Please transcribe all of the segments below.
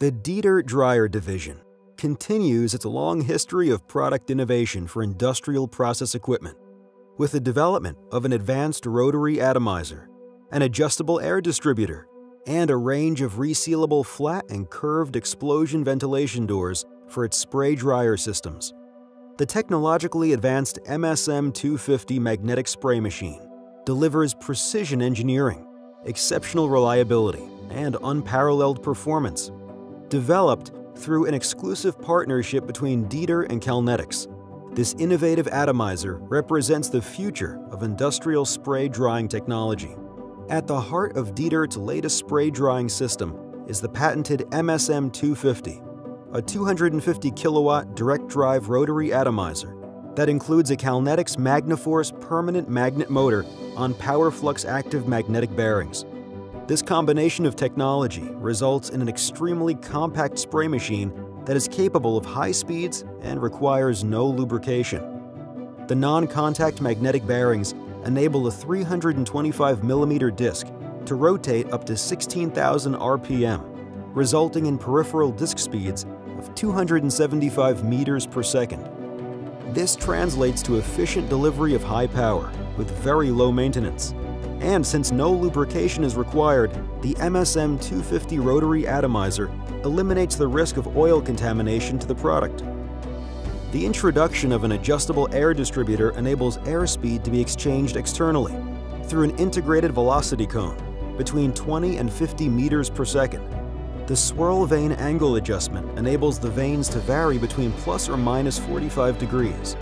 The Dedert Dryer Division continues its long history of product innovation for industrial process equipment with the development of an advanced rotary atomizer, an adjustable air distributor, and a range of resealable flat and curved explosion ventilation doors for its spray dryer systems. The technologically advanced MSM 250 magnetic spray machine delivers precision engineering, exceptional reliability, and unparalleled performance. Developed through an exclusive partnership between Dedert and Calnetix, this innovative atomizer represents the future of industrial spray drying technology. At the heart of Dedert's latest spray drying system is the patented MSM 250, a 250 kilowatt direct drive rotary atomizer that includes a Calnetix Magnaforce permanent magnet motor on PowerFlux active magnetic bearings. This combination of technology results in an extremely compact spray machine that is capable of high speeds and requires no lubrication. The non-contact magnetic bearings enable a 325mm disc to rotate up to 16,000 RPM, resulting in peripheral disc speeds of 275 meters per second. This translates to efficient delivery of high power with very low maintenance. And since no lubrication is required, the MSM 250 rotary atomizer eliminates the risk of oil contamination to the product. The introduction of an adjustable air distributor enables airspeed to be exchanged externally through an integrated velocity cone between 20 and 50 meters per second. The swirl vane angle adjustment enables the vanes to vary between plus or minus 45 degrees.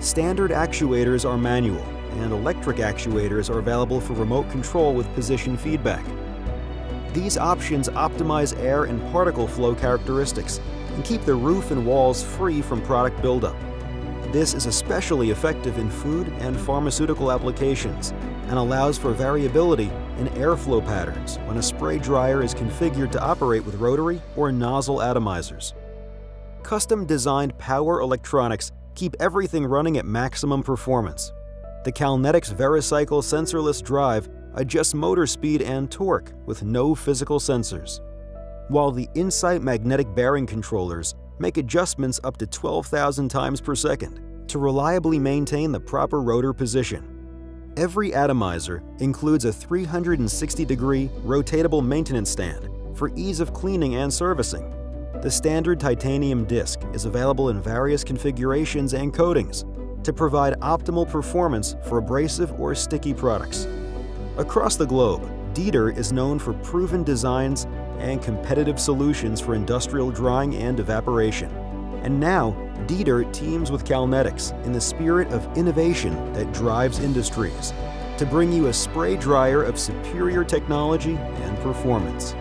Standard actuators are manual, and electric actuators are available for remote control with position feedback. These options optimize air and particle flow characteristics and keep the roof and walls free from product buildup. This is especially effective in food and pharmaceutical applications and allows for variability in airflow patterns when a spray dryer is configured to operate with rotary or nozzle atomizers. Custom-designed power electronics keep everything running at maximum performance. The Calnetix VeriCycle sensorless drive adjusts motor speed and torque with no physical sensors, while the Insight magnetic bearing controllers make adjustments up to 12,000 times per second to reliably maintain the proper rotor position. Every atomizer includes a 360-degree rotatable maintenance stand for ease of cleaning and servicing. The standard titanium disc is available in various configurations and coatings to provide optimal performance for abrasive or sticky products. Across the globe, Dedert is known for proven designs and competitive solutions for industrial drying and evaporation. And now, Dedert teams with Calnetix in the spirit of innovation that drives industries to bring you a spray dryer of superior technology and performance.